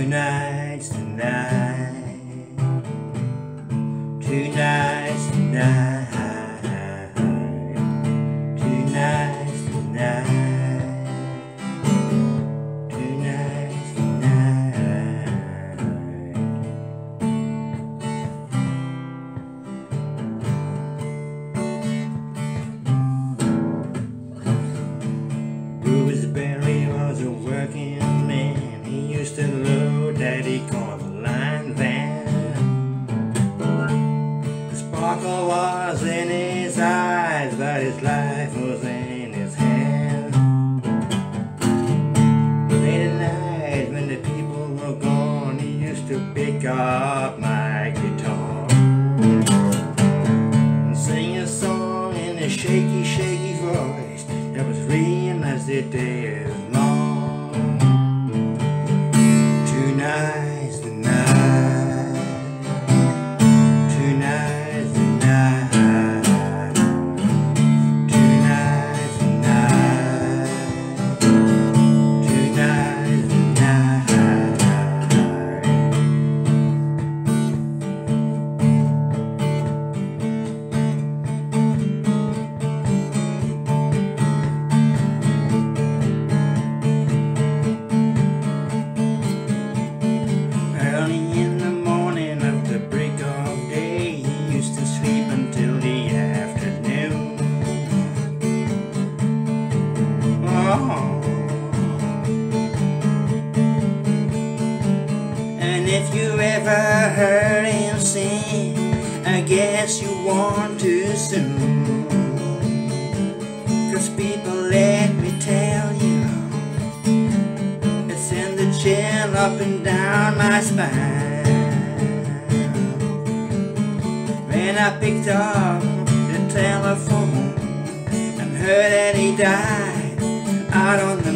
Tonight, tonight. to pick up my guitar. And sing a song in a shaky, shaky voice that was real as it is guess you warm too soon. Cause people let me tell you, it's in the chill up and down my spine. When I picked up the telephone and heard that he died out on the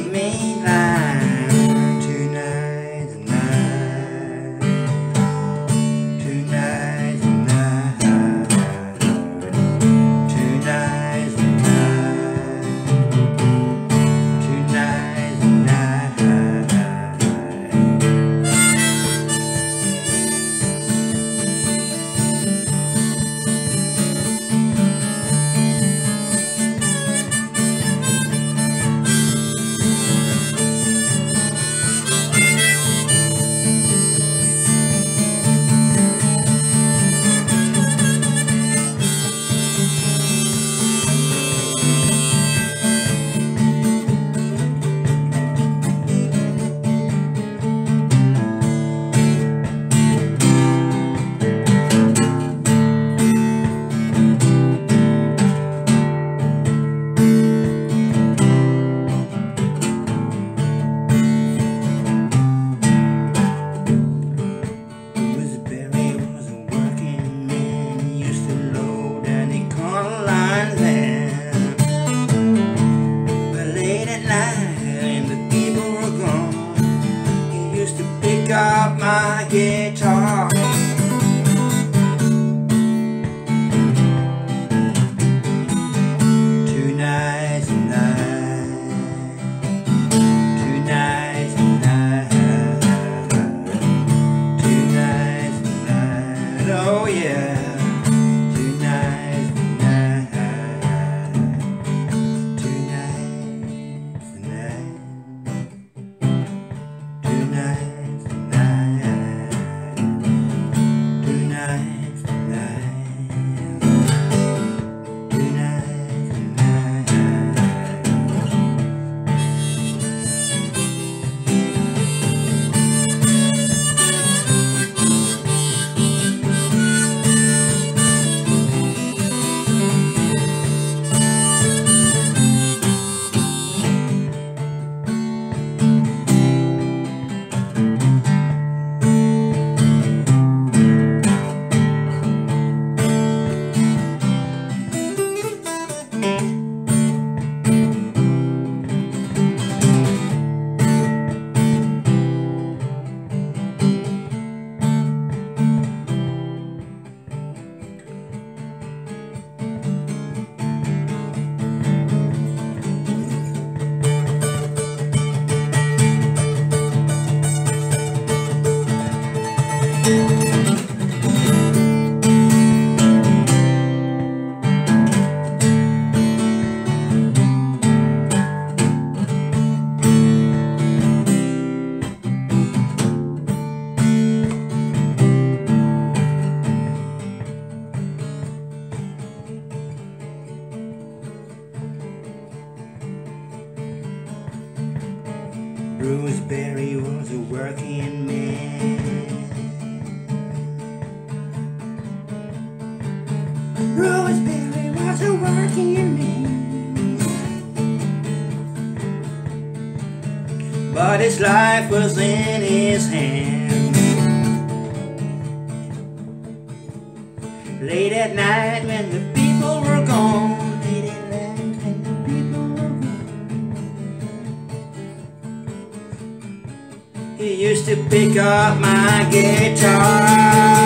working man. Was a working man. But his life was in his hands. Late at night when the pick up my guitar.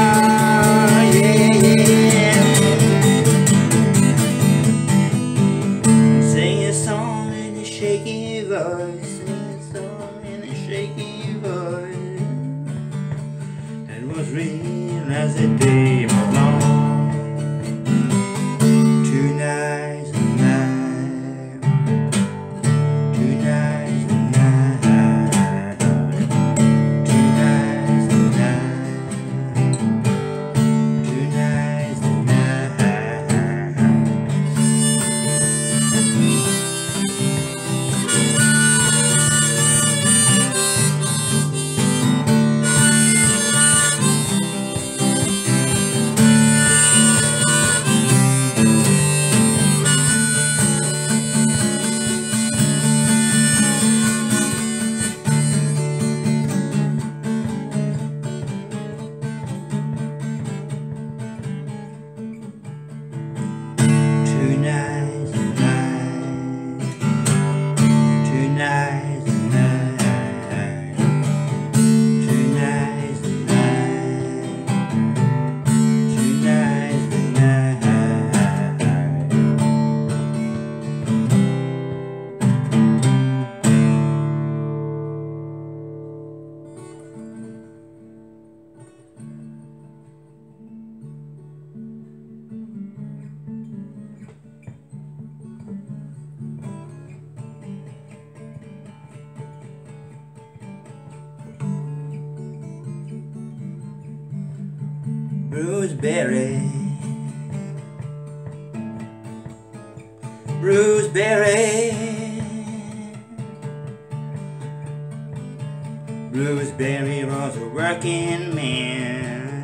Bruceberry. Bruceberry. Bruceberry was a working man.